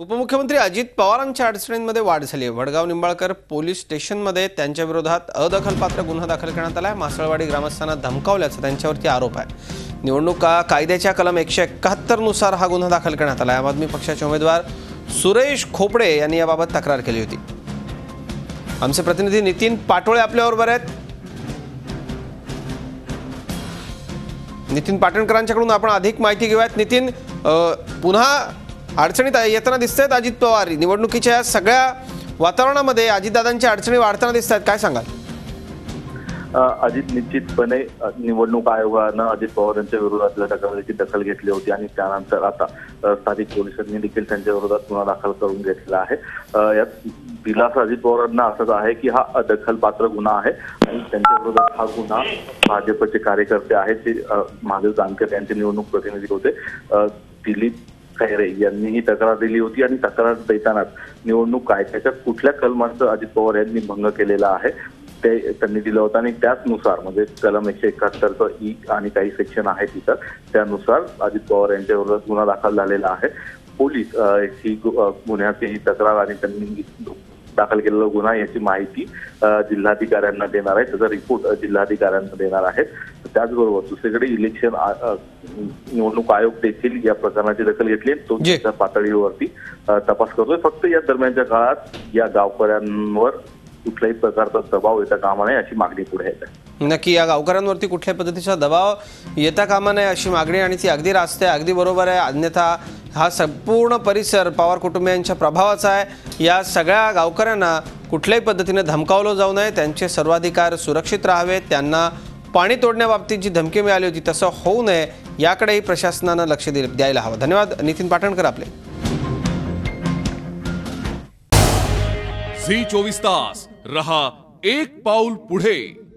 उपमुख्यमंत्री अजित पवारांच्या अडचणींमध्ये वाढ झाली आहे. वडगाव निंबाळकर पोलीस स्टेशनमध्ये त्यांच्या विरोधात अदखलपात्र गुन्हा दाखल करण्यात आला आहे मासळवाडी ग्रामस्थांना धमकावल्याचा त्यांच्यावरती आरोप आहे. निवडणुका कायद्याच्या कलम एकशे एकाहत्तरनुसार हा गुन्हा दाखल करण्यात आला आहे आम आदमी पक्षाचे उमेदवार सुरेश खोपडे यांनी याबाबत तक्रार केली होती. आमचे प्रतिनिधी नितीन पाटोळे आपल्याबरोबर आहेत. नितीन पाटणकरांच्याकडून आपण अधिक माहिती घेऊयात. नितीन पुन्हा अडचणीत येताना दिसत आहेत अजित पवार. निवडणुकीच्या या सगळ्या वातावरणामध्ये अजितदादांच्या अडचणी वाढताना दिसत आहेत. काय सांगाल? अजित निश्चितपणे निवडणूक आयोगानं अजित पवार यांच्या विरोधात तक्रारीची दखल घेतली होती आणि त्यानंतर आता स्थानिक पोलिसांनी देखील त्यांच्या विरोधात गुन्हा दाखल करून घेतलेला आहे. यात दिलासा अजित पवारांना असंच आहे की हा अदखलपात्र गुन्हा आहे आणि त्यांच्या विरोधात हा गुन्हा भाजपचे कार्यकर्ते आहेत. ते महादेव जानकर यांचे निवडणूक प्रतिनिधी होते. दिलीप खैरे यांनी ही तक्रार दिली होती आणि तक्रार देतानाच निवडणूक कायद्याच्या कुठल्या कलमांचं अजित पवार यांनी भंग केलेला आहे ते त्यांनी दिलं होतं. आणि त्याचनुसार म्हणजे कलम एकशे एकाहत्तरचं ई आणि काही सेक्शन आहे तिथं त्यानुसार अजित पवार यांच्या गुन्हा दाखल झालेला आहे. पोलीस ही गु- गुन्ह्याची ही तक्रार आणि त्यांनी दाखल केलेला गुन्हा याची माहिती जिल्हाधिकाऱ्यांना देणार आहे त्याचा रिपोर्ट जिल्हाधिकाऱ्यांना देणार आहेत. त्याचबरोबर दुसरीकडे इलेक्शन निवडणूक आयोग देखील या प्रकरणाची दखल घेतली. तो जी. त्या पातळीवरती तपास करतोय. फक्त या दरम्यानच्या काळात या गावकऱ्यांवर कुठल्याही प्रकारचा दबाव येता कामा नये अशी मागणी पुढे येत नक्की या गावकऱ्यांवरती कुठल्याही पद्धतीचा दबाव येता कामा नये अशी मागणी आणि ती अगदी रास्त आहे अगदी बरोबर आहे. अन्यथा हा संपूर्ण परिसर पवार कुटुंबियांच्या प्रभावाचा आहे. या सगळ्या गावकऱ्यांना कुठल्याही पद्धतीने धमकावलं जाऊ नये. त्यांचे सर्वाधिकार सुरक्षित राहावेत. त्यांना पाणी तोडण्याबाबतीत जी धमकी मिळाली होती तसं होऊ नये याकडेही प्रशासनानं लक्ष दि द्यायला हवं. धन्यवाद नितीन पाटणकर आपले. झी चोवीस तास रहा एक पाऊल पुढे.